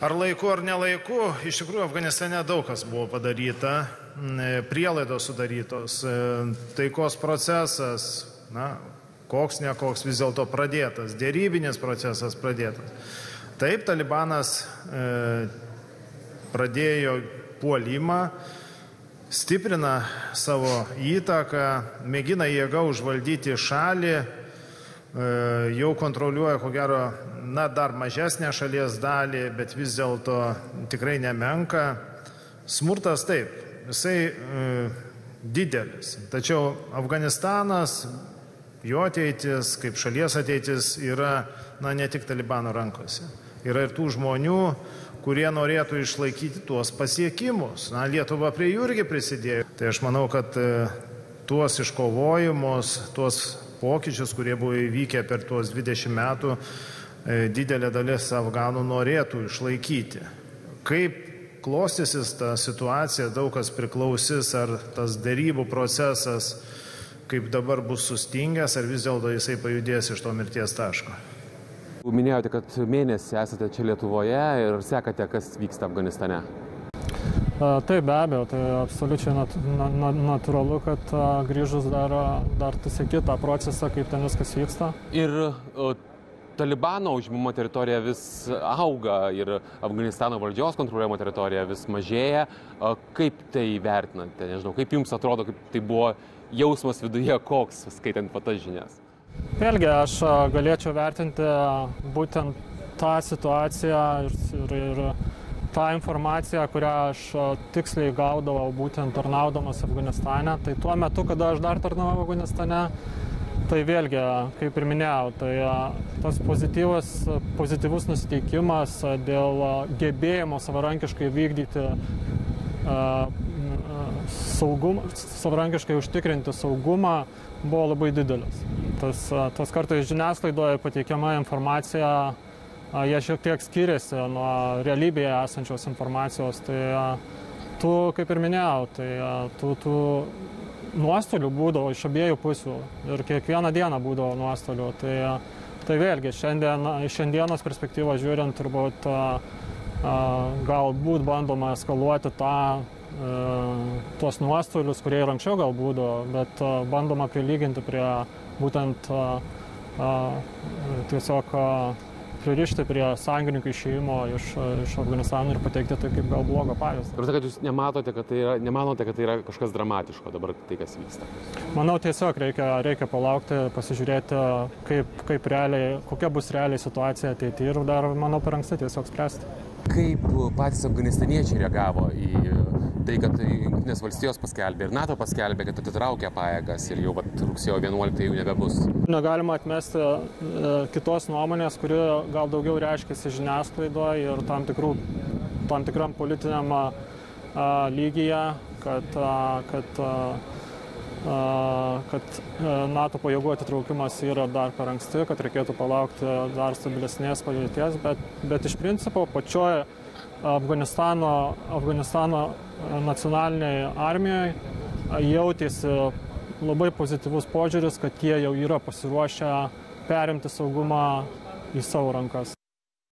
ar laiku ar ne laiku iš tikrųjų afganistane daug kas buvo padaryta prielaidos sudarytos taikos procesas na koks ne koks vis dėlto pradėtas derybinis procesas pradėtas. Taip talibanas pradėjo puolimą stiprina savo įtaką mėgina jėga užvaldyti šalį jau kontroliuoja ko gero na dar mažesnę šalies dalį bet vis dėlto tikrai nemenką smurtas taip jisai didelis. Tačiau afganistanas jo ateitis kaip šalies ateitis yra na ne tik talibano rankose. Yra ir tų žmonių kurie norėtų išlaikyti tuos pasiekimus. Na lietuva prie jų irgi prisidėjo. Tai aš manau kad tuos iškovojimus tuos pokyčius kurie buvo įvykę per tuos dvidešim metų didelė dalis afganų norėtų išlaikyti. Kaip klostysis ta situacija daug kas priklausys ar tas derybų procesas kaip dabar bus sustingęs ar vis dėlto jisai pajudės iš to mirties taško? Minėjote kad mėnesį esate čia lietuvoje ir sekate kas vyksta afganistane Taip, be abejo, tai absoliučiai nat, na, na, natūralu, kad grįžus dar, dar tu sėki tą procesą, kaip ten viskas vyksta. ir o, talibano užimama teritorija vis auga ir afganistano valdžios kontroliuojama teritorija vis mažėja. A, kaip tai vertinate? Nežinau kaip jums atrodo kaip tai buvo jausmas viduje koks skaitant va tas žinias? Vėlgi, aš galėčiau vertinti būtent tą situaciją ir, ir, ir tą informaciją, kurią aš tiksliai gaudavau būtent tarnaudamas Afganistane. Tai tuo metu, kada aš dar tarnavau Afganistane, tai vėlgi, kaip ir minėjau, tai tas pozityvus, pozityvus nusiteikimas dėl gebėjimo savarankiškai vykdyti saugumą, savarankiškai užtikrinti saugumą buvo labai didelis. Tas, tas kartais žiniasklaidoje pateikiama informacija jie šiek tiek skiriasi nuo realybėje esančios informacijos. Tai tų, kaip ir minėjau, tai tų, tų nuostolių būdavo iš abiejų pusių ir kiekvieną dieną būdavo nuostolių. Tai, tai vėlgi, šiandien, iš šiandienos perspektyvos žiūrint, turbūt galbūt bandoma eskaluoti tą tuos nuostolius, kurie ir anksčiau gal būdavo, bet bandoma prilyginti prie būtent tiesiog pririšti prie sąjungininkų išėjimo iš, iš Afganistano ir pateikti tai kaip gal blogo pavyzdį. ir kad jūs nematote kad tai yra nemanote kad tai yra kažkas dramatiško dabar tai kas vyksta Manau, tiesiog reikia, reikia palaukti, pasižiūrėti, kaip, kaip realiai, kokia bus realiai situacija ateityje ir dar, manau, per anksti tiesiog spręsti. kaip patys afganistaniečiai reagavo į tai kad jungtinės valstijos paskelbė ir nato paskelbė kad atitraukia pajėgas ir jau vat rugsėjo vienuoliktą jų nebebus. Negalima atmesti e, kitos nuomonės, kuri gal daugiau reiškiasi žiniasklaidoje ir tam, tikrų, tam tikram politiniam a, a, lygyje, kad, kad, kad NATO pajėgų atitraukimas yra dar per anksti, kad reikėtų palaukti dar stabilesnės padėties, bet, bet iš principo pačioje Afganistano, Afganistano nacionaliniai armijoje jautėsi labai pozityvus požiūris, kad jie jau yra pasiruošę perimti saugumą į savo rankas.